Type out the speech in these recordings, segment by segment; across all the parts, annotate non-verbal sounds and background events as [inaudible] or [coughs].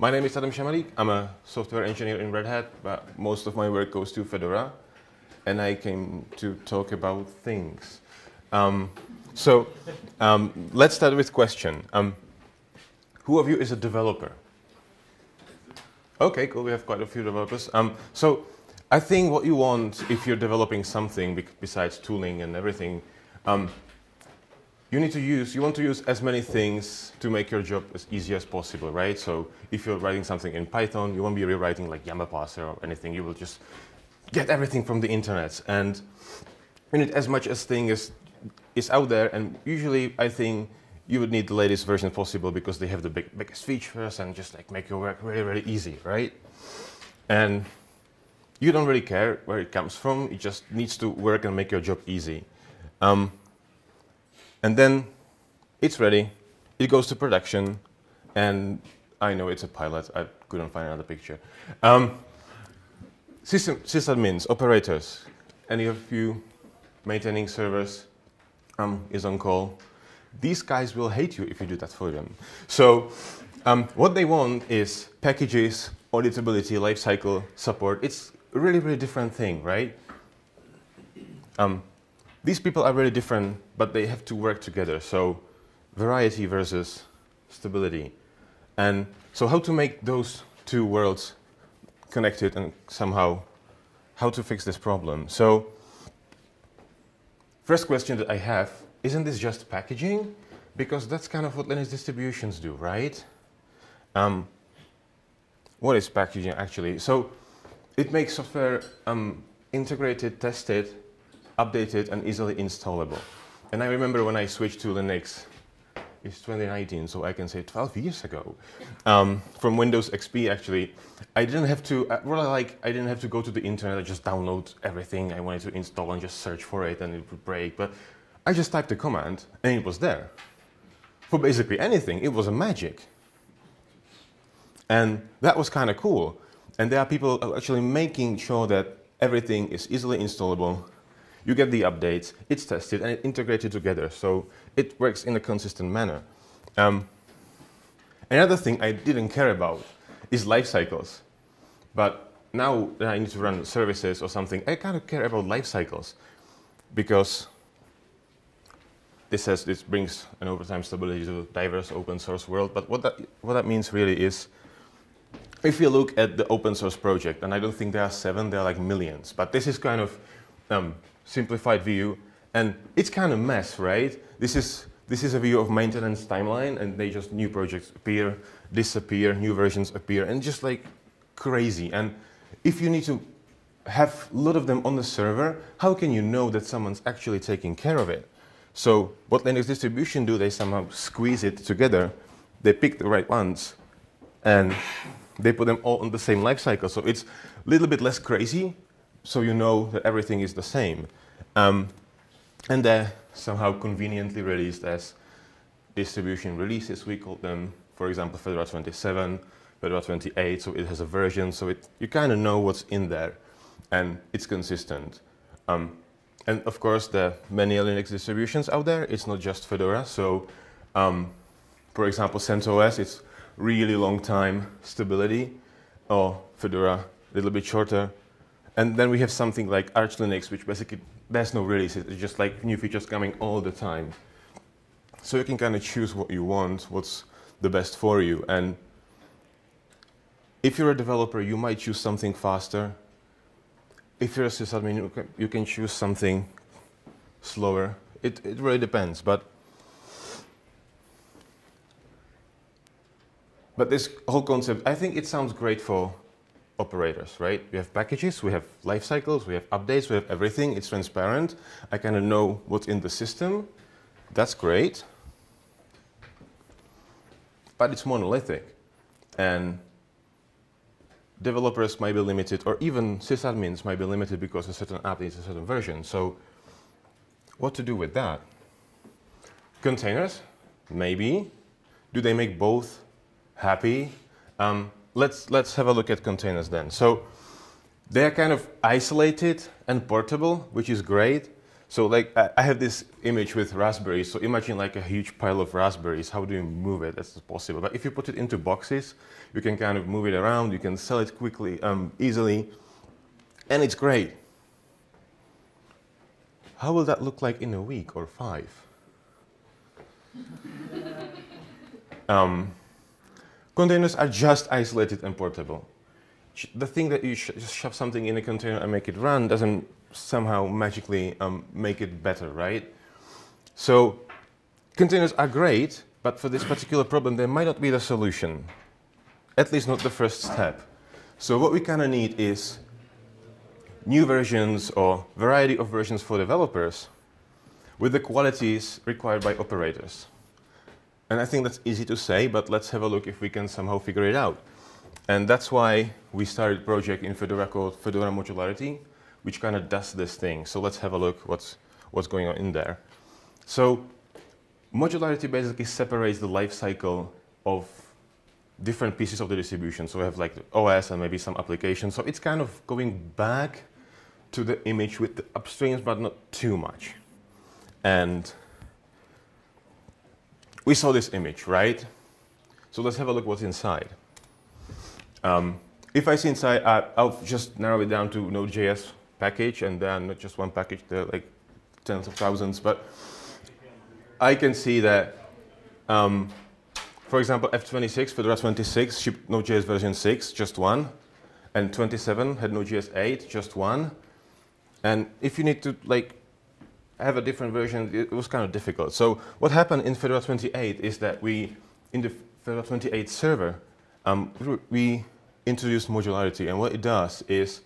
my name is Adam Šamalík. I'm a software engineer in Red Hat, but most of my work goes to Fedora. And I came to talk about things. Um, so um, let's start with question. Um, who of you is a developer? Okay, cool. We have quite a few developers. Um, so I think what you want if you're developing something besides tooling and everything, um, you need to use, you want to use as many things to make your job as easy as possible, right? So if you're writing something in Python, you won't be rewriting like YAML parser or anything. You will just get everything from the internet. And you need as much as thing as is out there. And usually I think you would need the latest version possible because they have the big, biggest features and just like make your work really, really easy, right? And you don't really care where it comes from. It just needs to work and make your job easy. Um, and then it's ready. It goes to production. And I know it's a pilot. I couldn't find another picture. Um, system, sysadmins, operators, any of you maintaining servers um, is on call. These guys will hate you if you do that for them. So um, what they want is packages, auditability, lifecycle support. It's a really, really different thing, right? Um, these people are really different, but they have to work together. So variety versus stability. And so how to make those two worlds connected and somehow how to fix this problem. So first question that I have, isn't this just packaging? Because that's kind of what Linux distributions do, right? Um, what is packaging actually? So it makes software um, integrated, tested, updated, and easily installable. And I remember when I switched to Linux, it's 2019, so I can say 12 years ago, um, from Windows XP actually, I didn't have to, uh, really like, I didn't have to go to the internet, I just download everything I wanted to install and just search for it and it would break. But I just typed a command and it was there. For basically anything, it was a magic. And that was kind of cool. And there are people actually making sure that everything is easily installable. You get the updates, it's tested, and it integrated together. So it works in a consistent manner. Um, another thing I didn't care about is life cycles. But now that I need to run services or something, I kind of care about life cycles because this says this brings an overtime stability to a diverse open source world. But what that, what that means really is if you look at the open source project, and I don't think there are seven, there are like millions, but this is kind of um, simplified view, and it's kind of mess, right? This is this is a view of maintenance timeline, and they just new projects appear, disappear, new versions appear, and just like crazy. And if you need to have a lot of them on the server, how can you know that someone's actually taking care of it? So what Linux distribution do, they somehow squeeze it together, they pick the right ones, and they put them all on the same life cycle. So it's a little bit less crazy, so you know that everything is the same. Um, and they're somehow conveniently released as distribution releases, we call them. For example, Fedora 27, Fedora 28, so it has a version, so it, you kind of know what's in there, and it's consistent. Um, and of course, there are many Linux distributions out there. It's not just Fedora. So, um, for example, CentOS, it's really long time stability, or Fedora, a little bit shorter. And then we have something like Arch Linux, which basically there's no release. It's just like new features coming all the time. So you can kind of choose what you want, what's the best for you. And if you're a developer, you might choose something faster. If you're a sysadmin, you can, you can choose something slower. It, it really depends. But But this whole concept, I think it sounds great for operators, right? We have packages, we have life cycles, we have updates, we have everything. It's transparent. I kind of know what's in the system. That's great. But it's monolithic. And developers might be limited, or even sysadmins might be limited because a certain app needs a certain version. So what to do with that? Containers? Maybe. Do they make both happy. Um, let's, let's have a look at containers then. So they're kind of isolated and portable, which is great. So like I, I have this image with raspberries. So imagine like a huge pile of raspberries. How do you move it? That's possible. But if you put it into boxes, you can kind of move it around. You can sell it quickly, um, easily, and it's great. How will that look like in a week or five? [laughs] um, containers are just isolated and portable. The thing that you sh just shove something in a container and make it run doesn't somehow magically um, make it better, right? So containers are great, but for this particular problem, they might not be the solution. At least not the first step. So what we kind of need is new versions or variety of versions for developers with the qualities required by operators. And I think that's easy to say, but let's have a look if we can somehow figure it out. And that's why we started a project in Fedora called Fedora Modularity, which kind of does this thing. So let's have a look what's, what's going on in there. So modularity basically separates the life cycle of different pieces of the distribution. So we have like OS and maybe some applications. So it's kind of going back to the image with the upstreams, but not too much. And we saw this image, right? So let's have a look what's inside. Um, if I see inside, uh, I'll just narrow it down to Node.js package, and then not just one package, there like tens of thousands. But I can see that, um, for example, F26, Fedora 26 shipped Node.js version 6, just one, and 27 had Node.js 8, just one. And if you need to like have a different version, it was kind of difficult. So what happened in Fedora 28 is that we, in the Fedora 28 server, um, we introduced modularity. And what it does is,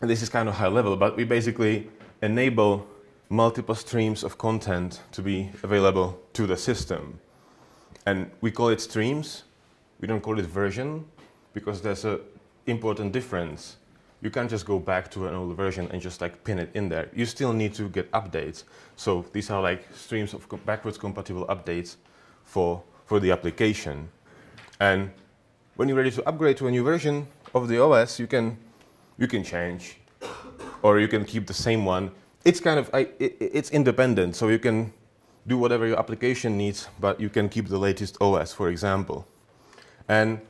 and this is kind of high level, but we basically enable multiple streams of content to be available to the system. And we call it streams. We don't call it version because there's an important difference you can't just go back to an old version and just like pin it in there. You still need to get updates. So these are like streams of backwards compatible updates for, for the application. And when you're ready to upgrade to a new version of the OS, you can, you can change or you can keep the same one. It's kind of, it, it's independent, so you can do whatever your application needs, but you can keep the latest OS, for example. And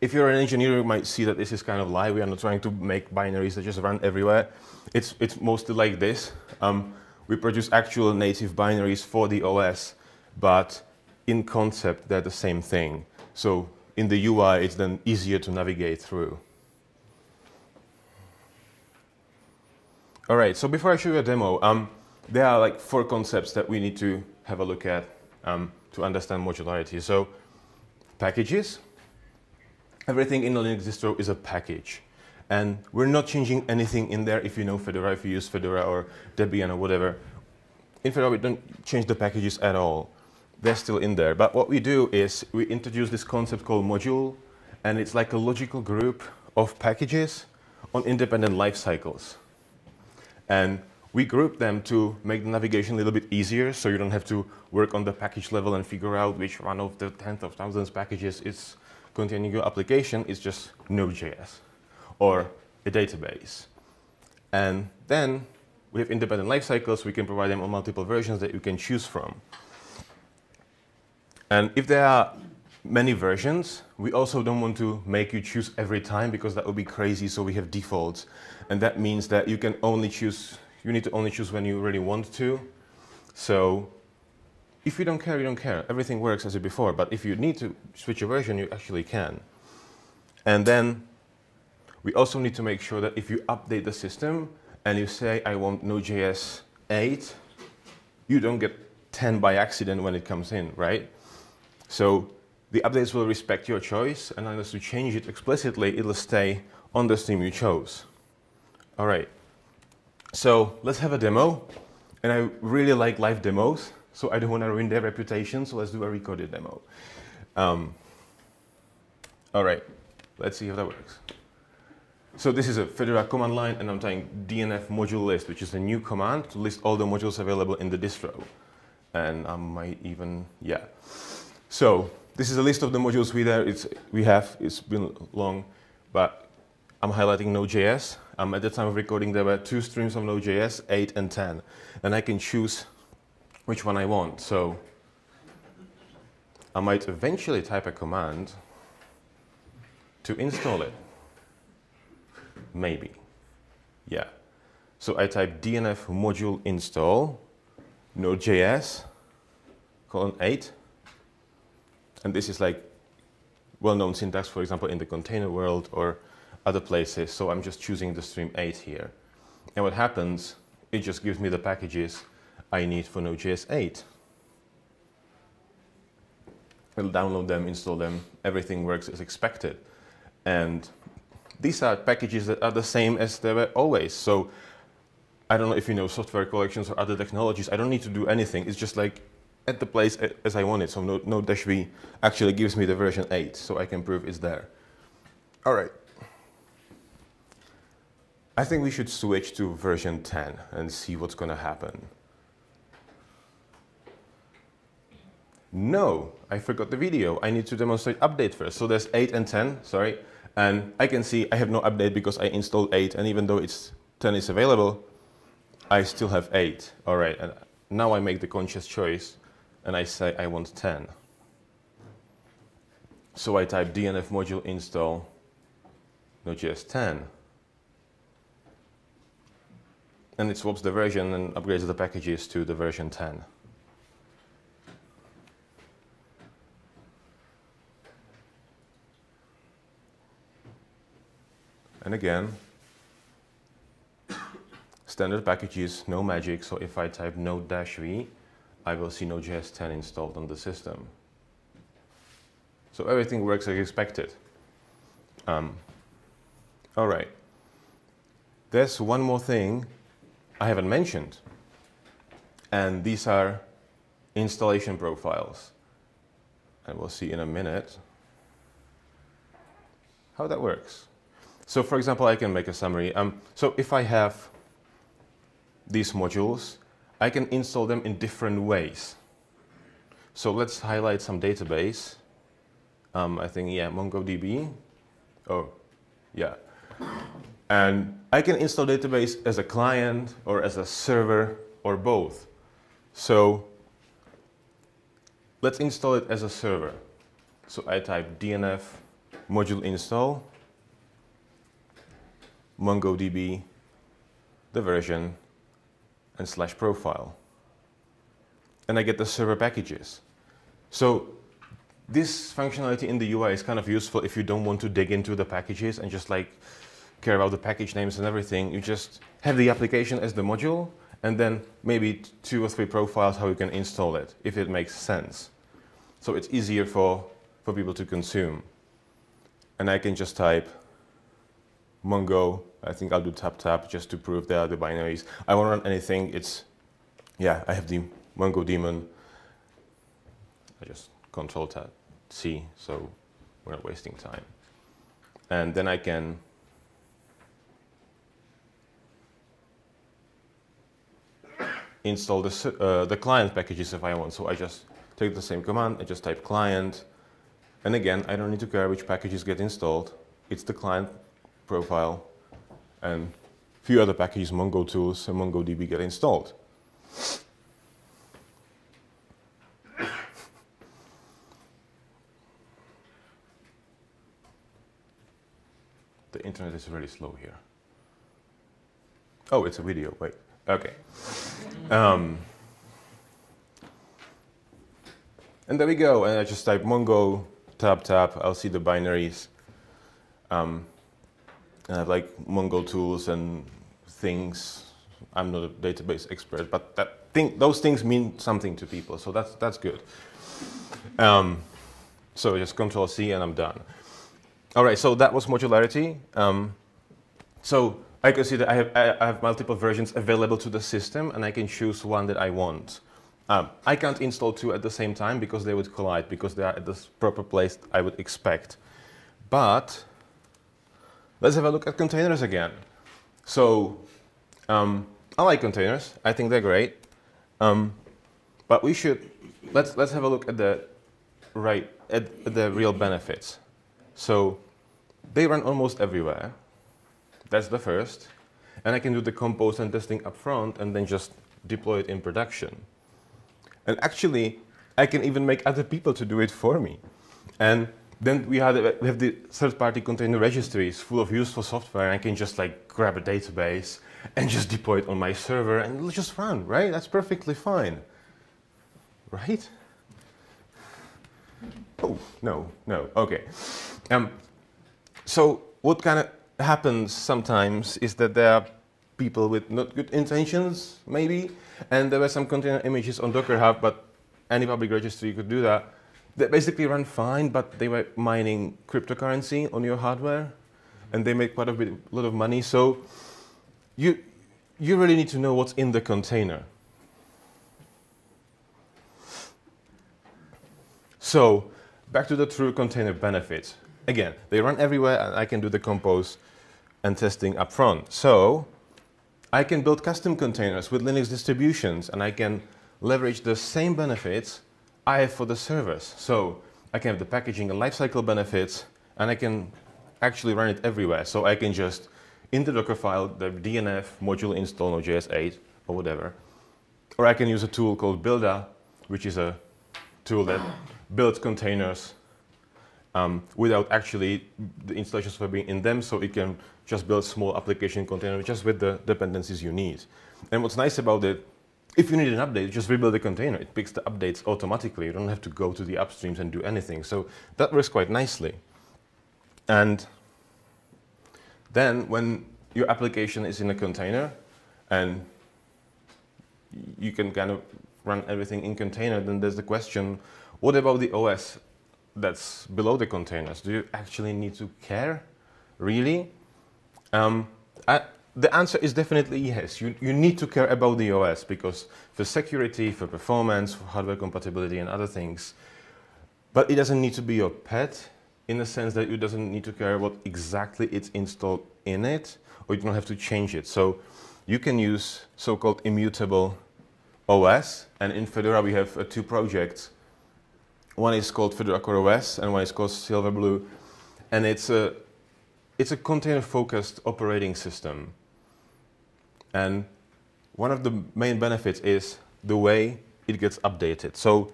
if you're an engineer, you might see that this is kind of live. We are not trying to make binaries that just run everywhere. It's, it's mostly like this. Um, we produce actual native binaries for the OS, but in concept, they're the same thing. So in the UI, it's then easier to navigate through. All right, so before I show you a demo, um, there are like four concepts that we need to have a look at um, to understand modularity. So packages, everything in Linux distro is a package. And we're not changing anything in there if you know Fedora, if you use Fedora or Debian or whatever. In Fedora, we don't change the packages at all. They're still in there. But what we do is we introduce this concept called module, and it's like a logical group of packages on independent life cycles. And we group them to make the navigation a little bit easier, so you don't have to work on the package level and figure out which one of the tens of thousands packages is containing your application is just Node.js or a database. And then we have independent lifecycles. We can provide them on multiple versions that you can choose from. And if there are many versions, we also don't want to make you choose every time because that would be crazy. So we have defaults. And that means that you can only choose, you need to only choose when you really want to. So if you don't care, you don't care. Everything works as it before. But if you need to switch a version, you actually can. And then we also need to make sure that if you update the system and you say, I want Node.js 8, you don't get 10 by accident when it comes in, right? So the updates will respect your choice, and unless you change it explicitly, it'll stay on the stream you chose. All right. So let's have a demo. And I really like live demos so I don't want to ruin their reputation, so let's do a recorded demo. Um, all right, let's see how that works. So this is a Fedora command line, and I'm typing dnf module list, which is a new command to list all the modules available in the distro. And I might even, yeah. So this is a list of the modules we, there, it's, we have. It's been long, but I'm highlighting Node.js, Um, at the time of recording, there were two streams of Node.js, 8 and 10. And I can choose which one I want. So I might eventually type a command to install it. Maybe. Yeah. So I type dnf module install Node.js colon 8. And this is like well-known syntax, for example, in the container world or other places. So I'm just choosing the stream 8 here. And what happens, it just gives me the packages I need for Node.js 8. I'll download them, install them, everything works as expected. And these are packages that are the same as they were always. So I don't know if you know software collections or other technologies. I don't need to do anything. It's just like at the place as I want it. So Node-V actually gives me the version 8, so I can prove it's there. All right. I think we should switch to version 10 and see what's going to happen. No, I forgot the video. I need to demonstrate update first. So there's 8 and 10, sorry. And I can see I have no update because I installed 8. And even though it's 10 is available, I still have 8. All right, and now I make the conscious choice and I say I want 10. So I type dnf module install Node.js 10. And it swaps the version and upgrades the packages to the version 10. And again, standard packages, no magic. So if I type node-v, I will see Node.js 10 installed on the system. So everything works as expected. Um, all right. There's one more thing I haven't mentioned. And these are installation profiles. And we'll see in a minute how that works. So for example, I can make a summary. Um, so if I have these modules, I can install them in different ways. So let's highlight some database. Um, I think, yeah, MongoDB. Oh, yeah. And I can install database as a client or as a server or both. So let's install it as a server. So I type dnf module install MongoDB, the version, and slash profile. And I get the server packages. So this functionality in the UI is kind of useful if you don't want to dig into the packages and just like care about the package names and everything. You just have the application as the module and then maybe two or three profiles how you can install it, if it makes sense. So it's easier for, for people to consume. And I can just type Mongo. I think I'll do tap tap just to prove there are the binaries. I won't run anything. It's, yeah, I have the Mongo daemon. I just control tab C, so we're not wasting time. And then I can install the, uh, the client packages if I want. So I just take the same command, I just type client, and again, I don't need to care which packages get installed. It's the client profile, and a few other packages, Mongo tools and MongoDB get installed. [coughs] The internet is really slow here. Oh, it's a video, wait. Okay. Um, and there we go, and I just type Mongo, tab, tab, I'll see the binaries. Um, I like Mongo tools and things. I'm not a database expert, but that thing, those things mean something to people, so that's, that's good. Um, so just Control C and I'm done. All right, so that was modularity. Um, so I can see that I have, I have multiple versions available to the system and I can choose one that I want. Um, I can't install two at the same time because they would collide because they are at the proper place I would expect. But Let's have a look at containers again. So um, I like containers. I think they're great. Um, but we should let's let's have a look at the right at, the real benefits. So they run almost everywhere. That's the first. And I can do the compose and testing up front and then just deploy it in production. And actually, I can even make other people to do it for me. And then we, had, we have the third-party container registries full of useful software. I can just like grab a database and just deploy it on my server and it'll just run, right? That's perfectly fine, right? Oh, no, no, okay. Um, so what kind of happens sometimes is that there are people with not good intentions, maybe, and there were some container images on Docker Hub, but any public registry could do that. They basically run fine, but they were mining cryptocurrency on your hardware, and they make quite a bit, lot of money. So you, you really need to know what's in the container. So back to the true container benefits. Again, they run everywhere, and I can do the compose and testing up front. So I can build custom containers with Linux distributions, and I can leverage the same benefits I have for the servers. So I can have the packaging and lifecycle benefits, and I can actually run it everywhere. So I can just, in the Docker file, the DNF module install Node.js 8 or whatever. Or I can use a tool called Buildah, which is a tool that builds containers um, without actually the installation software being in them, so it can just build small application container just with the dependencies you need. And what's nice about it if you need an update, just rebuild the container. It picks the updates automatically. You don't have to go to the upstreams and do anything. So that works quite nicely. And then when your application is in a container and you can kind of run everything in container, then there's the question, what about the OS that's below the containers? Do you actually need to care? Really? Um, I, the answer is definitely yes. You, you need to care about the OS because for security, for performance, for hardware compatibility and other things. But it doesn't need to be your pet in the sense that it doesn't need to care what exactly it's installed in it or you don't have to change it. So you can use so-called immutable OS and in Fedora we have uh, two projects. One is called Fedora Core OS and one is called Silverblue and it's a, it's a container-focused operating system. And one of the main benefits is the way it gets updated. So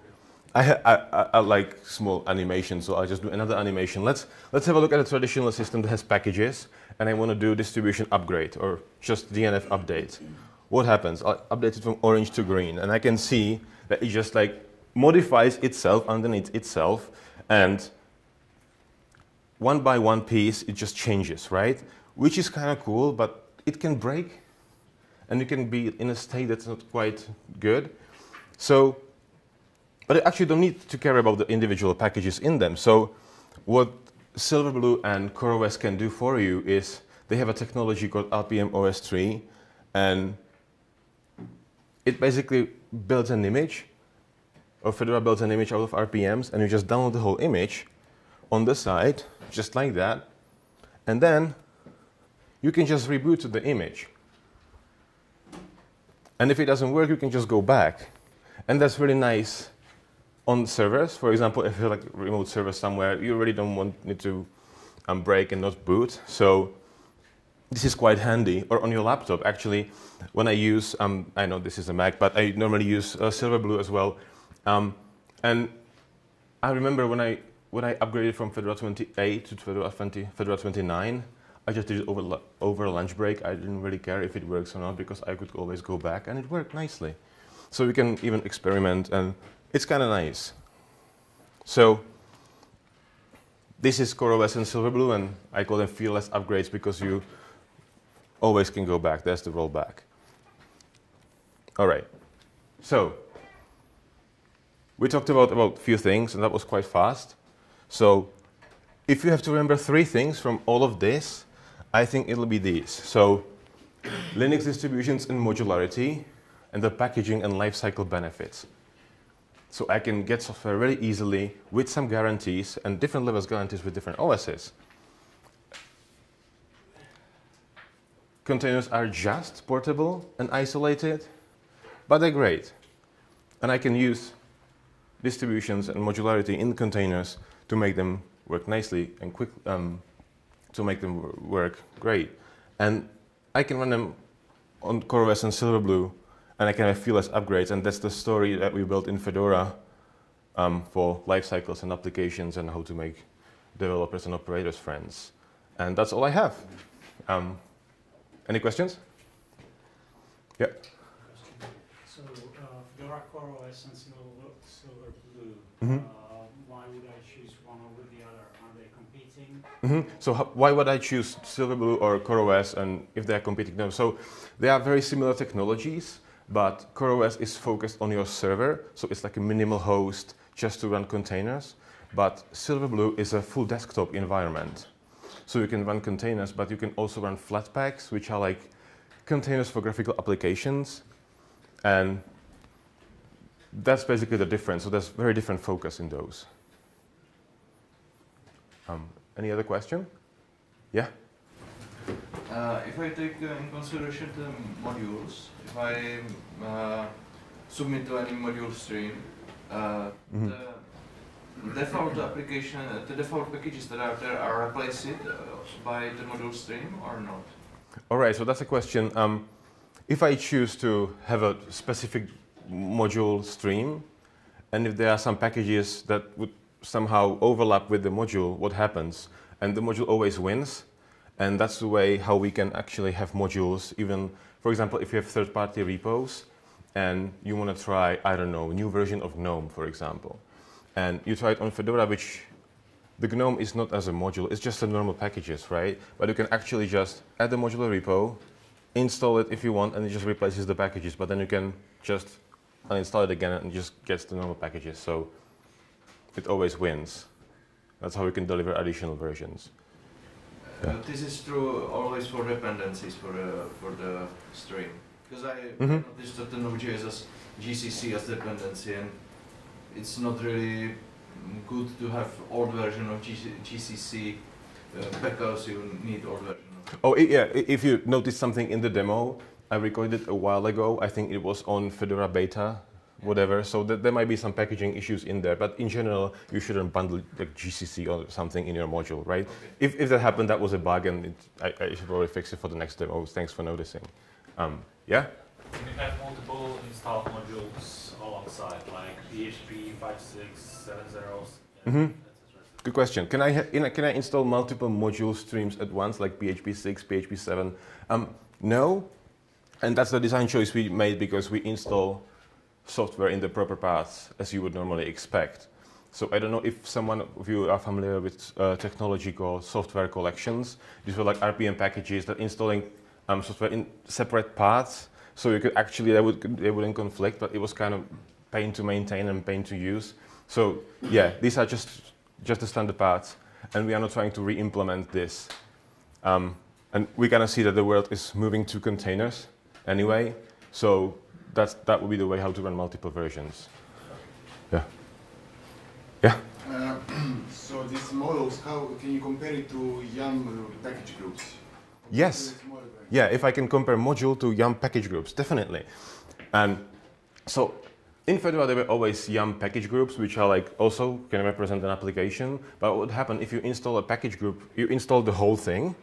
I, I, I, like small animations, so I'll just do another animation. Let's, let's have a look at a traditional system that has packages, and I want to do distribution upgrade or just DNF update. What happens? I'll update it from orange to green, and I can see that it just like modifies itself underneath itself, and one by one piece, it just changes, right? Which is kind of cool, but it can break and you can be in a state that's not quite good. So, but you actually don't need to care about the individual packages in them. So what Silverblue and CoreOS can do for you is they have a technology called rpm-ostree, and it basically builds an image, or Fedora builds an image out of RPMs, and you just download the whole image on the side, just like that, and then you can just reboot to the image. And if it doesn't work, you can just go back. And that's really nice on servers. For example, if you're like remote server somewhere, you really don't want it to um, break and not boot. So this is quite handy. Or on your laptop, actually, when I use, um, I know this is a Mac, but I normally use uh, Silverblue as well. Um, and I remember when I when I upgraded from Fedora 28 to Fedora, 20, Fedora 29, I just did it over, over lunch break. I didn't really care if it works or not because I could always go back and it worked nicely. So we can even experiment and it's kind of nice. So this is CoreOS and Silverblue and I call them fearless upgrades because you always can go back. There's the rollback. All right. So we talked about about a few things and that was quite fast. So if you have to remember three things from all of this, I think it'll be these. So Linux distributions and modularity, and the packaging and lifecycle benefits. So I can get software very easily with some guarantees and different levels guarantees with different OSs. Containers are just portable and isolated, but they're great. And I can use distributions and modularity in containers to make them work nicely and quick, um, to make them work great. And I can run them on CoreOS and Silverblue, and I can have few less upgrades. And that's the story that we built in Fedora um, for life cycles and applications and how to make developers and operators friends. And that's all I have. Um, any questions? Yeah. So, uh, Fedora CoreOS and Silver, Silver Blue, Mhm. uh, why would I choose one over the other? Are they competing? hmm So why would I choose Silverblue or CoreOS and if they're competing? No. So they are very similar technologies, but CoreOS is focused on your server, so it's like a minimal host just to run containers. But Silverblue is a full desktop environment. So you can run containers, but you can also run Flatpaks, which are like containers for graphical applications. And that's basically the difference. So there's very different focus in those. Um, any other question? Yeah? Uh, if I take uh, in consideration the modules, if I uh, submit to any module stream, uh, Mhm. the default application, uh, the default packages that are there are replaced uh, by the module stream or not? All right, so that's a question. Um, if I choose to have a specific module stream, and if there are some packages that would somehow overlap with the module, what happens? And the module always wins, and that's the way how we can actually have modules. Even, for example, if you have third-party repos, and you want to try, I don't know, new version of GNOME, for example, and you try it on Fedora, which the GNOME is not as a module, it's just the normal packages, right? But you can actually just add the modular repo, install it if you want, and it just replaces the packages. But then you can just uninstall it again and it just gets the normal packages. So it always wins. That's how we can deliver additional versions. Uh, this is true always for dependencies for the for the stream because I Mhm. noticed that the Node.js has GCC as dependency and it's not really good to have old version of GC GCC uh, because you need old version. Oh, yeah, if you noticed something in the demo, I recorded it a while ago. I think it was on Fedora Beta, whatever. So th- there might be some packaging issues in there. But in general, you shouldn't bundle like GCC or something in your module, right? Okay. If, if that happened, that was a bug, and it, I, I should probably fix it for the next demo. Thanks for noticing. Um, yeah? Can you have multiple installed modules alongside, like PHP 5.6, 7.0, Mhm. Good question. Can I, ha- in- can I install multiple module streams at once, like PHP 6, PHP 7? Um, no. And that's the design choice we made because we install software in the proper paths as you would normally expect. So I don't know if someone of you are familiar with uh, technology called software collections. These were like RPM packages that installing um, software in separate paths. So you could actually, they, would, they wouldn't conflict, but it was kind of pain to maintain and pain to use. So yeah, these are just, just the standard paths. And we are not trying to re-implement this. Um, and we kind of see that the world is moving to containers anyway. So that's, that would be the way how to run multiple versions. Yeah. Yeah. Uh, [clears throat] so these models, how can you compare it to YUM uh, package groups? Yes. It's more like- Yeah, if I can compare module to YUM package groups, definitely. And so in Fedora, there were always YUM package groups, which are like also can represent an application. But what would happen if you install a package group, you install the whole thing.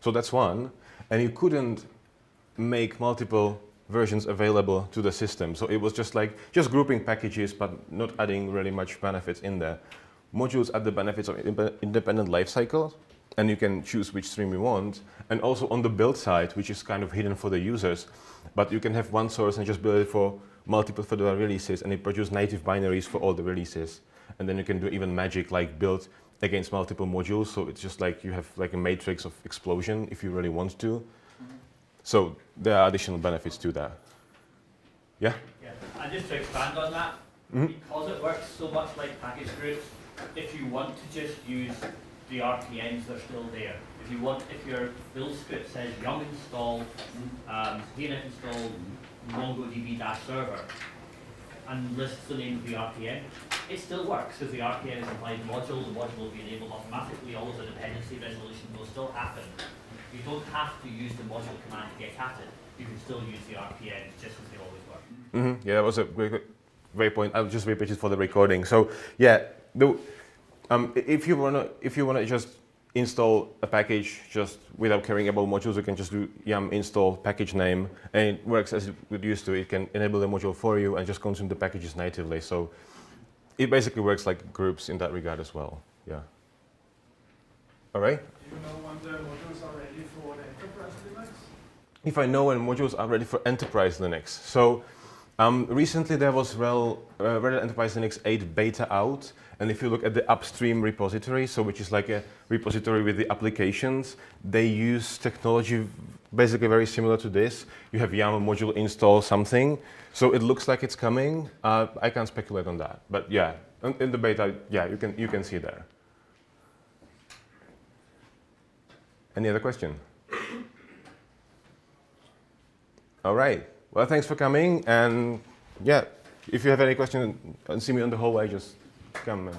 So that's one. And you couldn't make multiple versions available to the system. So it was just like just grouping packages, but not adding really much benefits in there. Modules add the benefits of indep- independent lifecycle, and you can choose which stream you want. And also on the build side, which is kind of hidden for the users, but you can have one source and just build it for multiple Fedora releases, and it produces native binaries for all the releases. And then you can do even magic like build against multiple modules. So it's just like you have like a matrix of explosion if you really want to. So there are additional benefits to that. Yeah? Yeah, and just to expand on that, Mhm. because it works so much like package groups, if you want to just use the RPMs, they're still there. If you want, if your build script says yum install, um, dnf install MongoDB-server, and lists the name of the RPM, it still works because the RPM is implied module, the module will be enabled automatically, all of the dependency resolution will still happen. You don't have to use the module command to get at it. You can still use the RPMs just as they always work. hmm Yeah, that was a great, great point. I'll just repeat it for the recording. So yeah, the, um, if you wanna if you wanna just install a package just without caring about modules. You can just do yum install package name, and it works as it used to. It can enable the module for you and just consume the packages natively. So it basically works like groups in that regard as well. Yeah. All right. Know when modules are ready for enterprise Linux? If I know when modules are ready for enterprise Linux. So um, recently there was RHEL, uh, Hat Enterprise Linux 8 beta out, and if you look at the upstream repository, so which is like a repository with the applications, they use technology basically very similar to this. You have YAML module install something, so it looks like it's coming. Uh, I can't speculate on that, but yeah, in, in the beta, yeah, you can you can see there. Any other question? All right. Well, thanks for coming. And yeah, if you have any questions and uh, see me on the hallway, just come